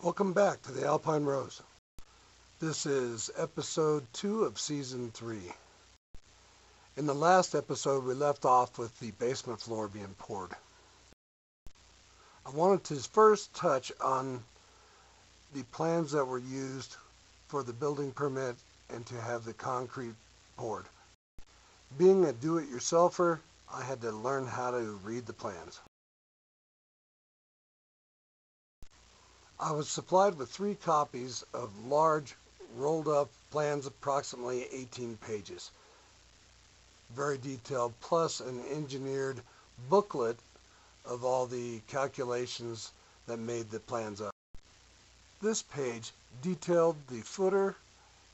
Welcome back to the Alpine Rose. This is episode 2 of season 3. In the last episode we left off with the basement floor being poured. I wanted to first touch on the plans that were used for the building permit and to have the concrete poured. Being a do-it-yourselfer, I had to learn how to read the plans. I was supplied with three copies of large rolled up plans approximately 18 pages. Very detailed, plus an engineered booklet of all the calculations that made the plans up. This page detailed the footer,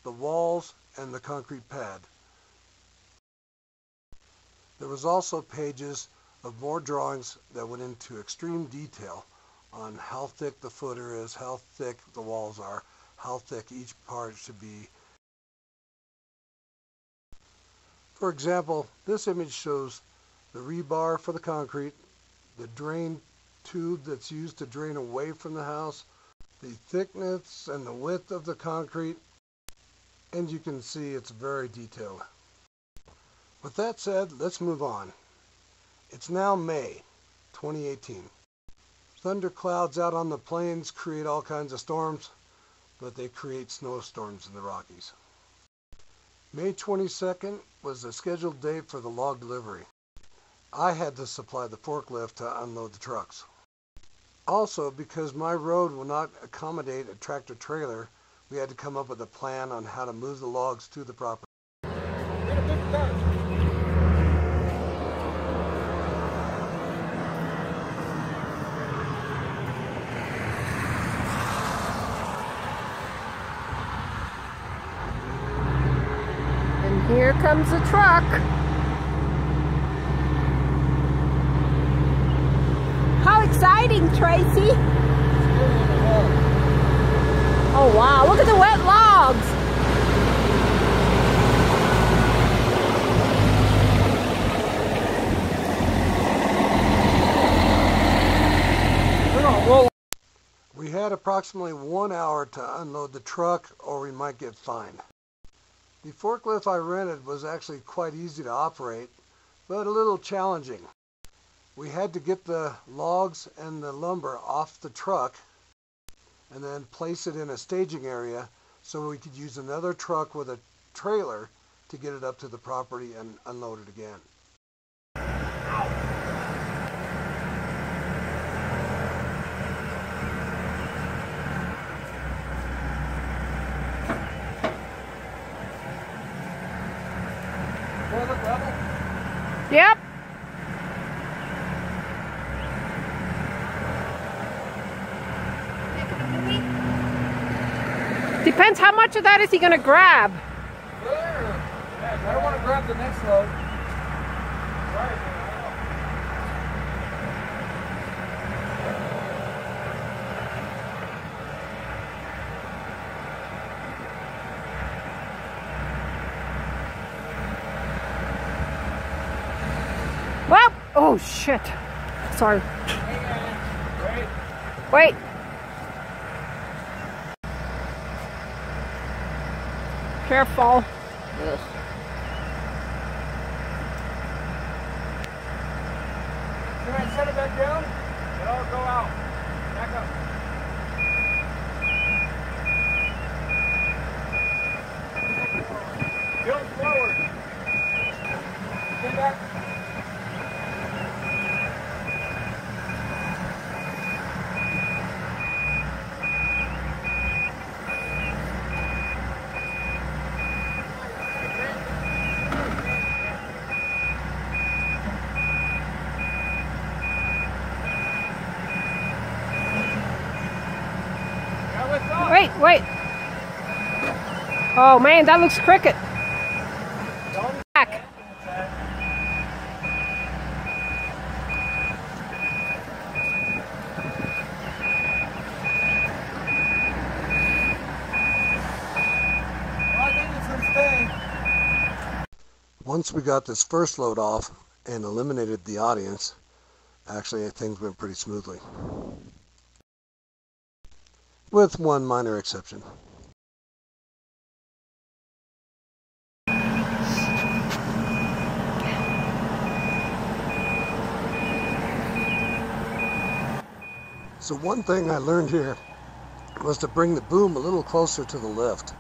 the walls, and the concrete pad. There was also pages of more drawings that went into extreme detail on how thick the footer is, how thick the walls are, how thick each part should be. For example, this image shows the rebar for the concrete, the drain tube that's used to drain away from the house, the thickness and the width of the concrete, and you can see it's very detailed. With that said, let's move on. It's now May 2018. Thunderclouds out on the plains create all kinds of storms, but they create snowstorms in the Rockies. May 22nd was the scheduled date for the log delivery. I had to supply the forklift to unload the trucks. Also, because my road will not accommodate a tractor trailer, we had to come up with a plan on how to move the logs to the property. And here comes a truck. How exciting, Tracy! Oh wow, look at the wet logs! We had approximately one hour to unload the truck or we might get fined. The forklift I rented was actually quite easy to operate, but a little challenging. We had to get the logs and the lumber off the truck and then place it in a staging area so we could use another truck with a trailer to get it up to the property and unload it again. Yep. Depends how much of that is he gonna grab. I don't want to grab the next load. Well, oh shit. Sorry. Wait. Careful. Can I set it back down? It'll go out. Back up. Tilt forward. Stand back. Now lift up. Wait, wait. Oh man, that looks crooked. Back. Once we got this first load off and eliminated the audience, actually things went pretty smoothly. with one minor exception. So one thing I learned here was to bring the boom a little closer to the lift.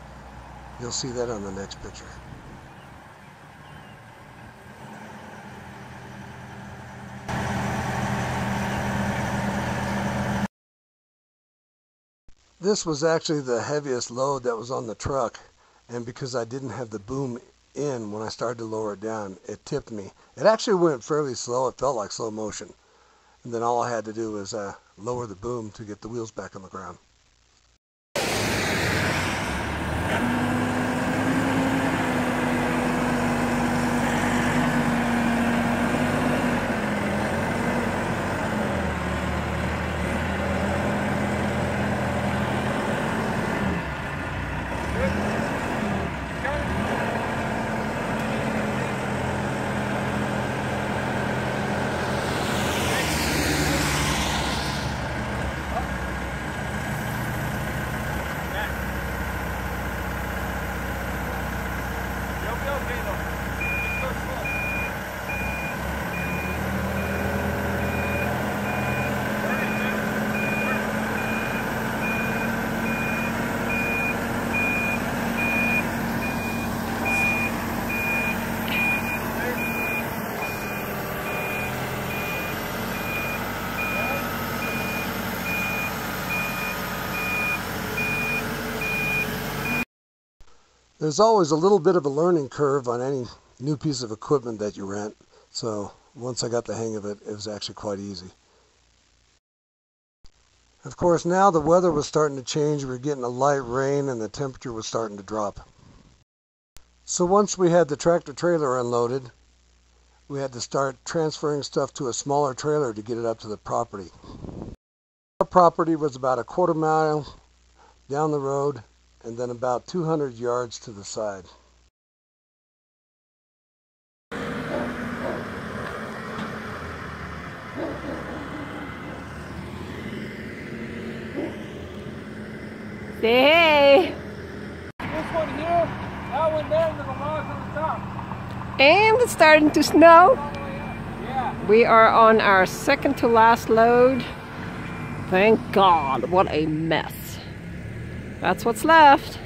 You'll see that on the next picture. This was actually the heaviest load that was on the truck and because I didn't have the boom in when I started to lower it down, it tipped me. It actually went fairly slow. It felt like slow motion. And then all I had to do was uh, lower the boom to get the wheels back on the ground. You'll be okay though. Just go slow. Turn it, Jim. Turn it. There's always a little bit of a learning curve on any new piece of equipment that you rent. So once I got the hang of it, it was actually quite easy. Of course, now the weather was starting to change. We were getting a light rain and the temperature was starting to drop. So once we had the tractor trailer unloaded, we had to start transferring stuff to a smaller trailer to get it up to the property. Our property was about a quarter mile down the road and then about 200 yards to the side. Say hey. This one here, that one there, and then the logs on the top. And it's starting to snow. All the way up. Yeah. We are on our second to last load. Thank God. What a mess. That's what's left.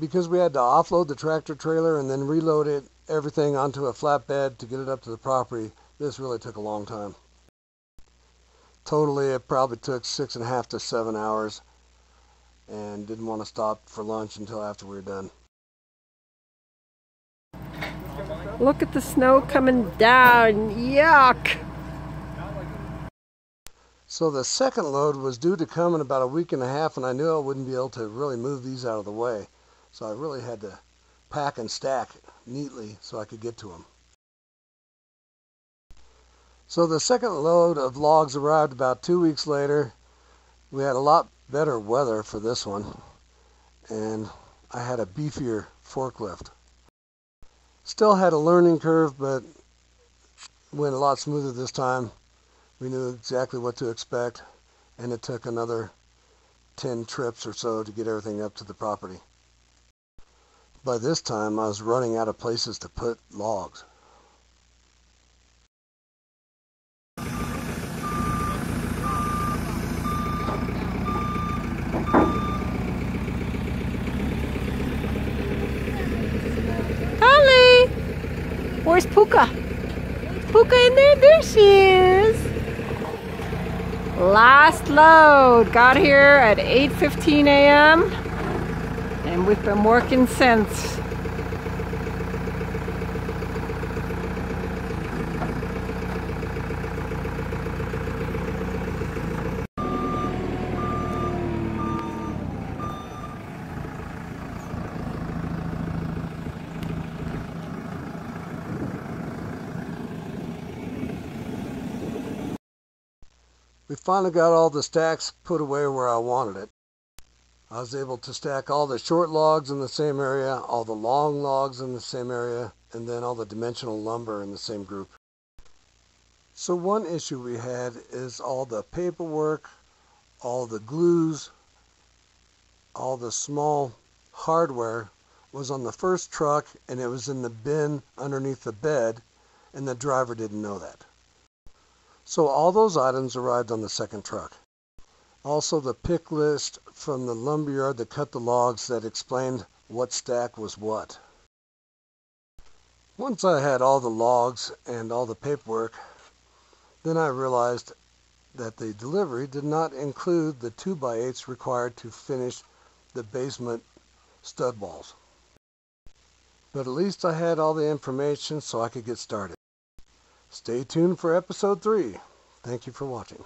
Because we had to offload the tractor trailer and then reload it, everything onto a flatbed to get it up to the property, this really took a long time. Totally, it probably took six and a half to seven hours and didn't want to stop for lunch until after we were done. Look at the snow coming down. Yuck. So the second load was due to come in about a week and a half, and I knew I wouldn't be able to really move these out of the way. So I really had to pack and stack neatly so I could get to them. So the second load of logs arrived about two weeks later. We had a lot better weather for this one, and I had a beefier forklift. Still had a learning curve, but went a lot smoother this time. We knew exactly what to expect, and it took another 10 trips or so to get everything up to the property. By this time, I was running out of places to put logs. Holly! Where's Puka? Puka in there? There she is. Last load. Got here at 8.15 a.m. And we've been working since. Finally got all the stacks put away where I wanted it. I was able to stack all the short logs in the same area, all the long logs in the same area, and then all the dimensional lumber in the same group. So one issue we had is all the paperwork, all the glues all the small hardware was on the first truck and it was in the bin underneath the bed, and the driver didn't know that. So all those items arrived on the second truck. Also, the pick list from the lumberyard that cut the logs that explained what stack was what. Once I had all the logs and all the paperwork, then I realized that the delivery did not include the 2x8s required to finish the basement stud walls. But at least I had all the information so I could get started. Stay tuned for episode 3. Thank you for watching.